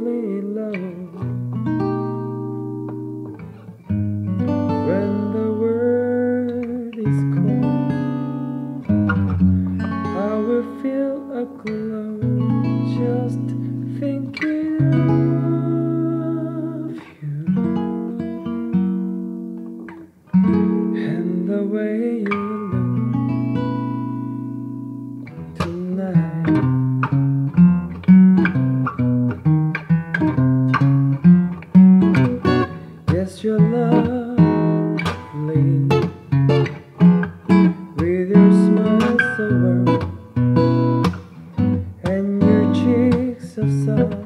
me low. When the world is cold, I will feel a glow just thinking. Yes, you're lovely with your smile so warm and your cheeks so soft.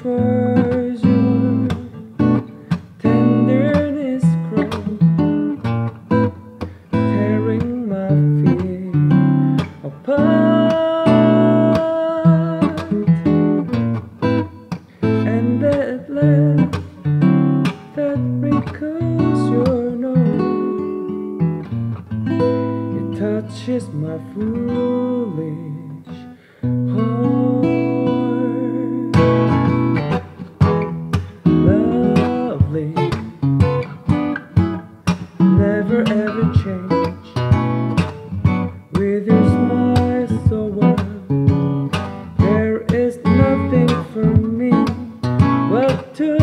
was your tenderness grow, tearing my feet apart, and that left that your nose it touches my foolish. to